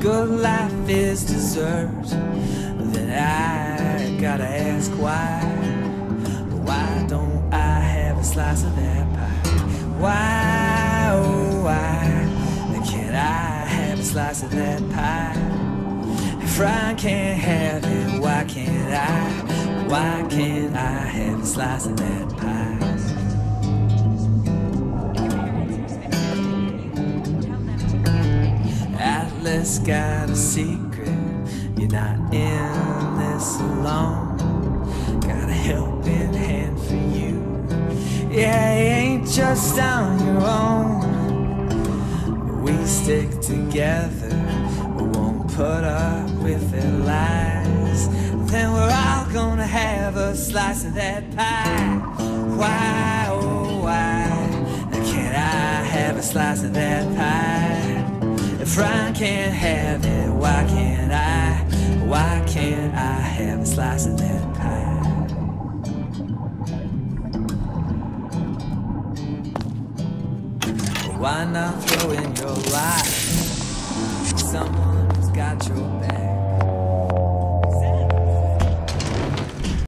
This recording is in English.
good life is deserved, then I gotta ask why. Why don't I have a slice of that pie? Why, oh, why can't I have a slice of that pie? If I can't have it, why can't I? Why can't I have a slice of that pie? Atlas got a secret. You're not in this alone. Got a helping hand for you. Yeah, you ain't just on your own. We stick together. All gonna have a slice of that pie. Why, oh, why can't I have a slice of that pie? If I can't have it, why can't I? Why can't I have a slice of that pie? Why not throw in your life? Someone who's got your back.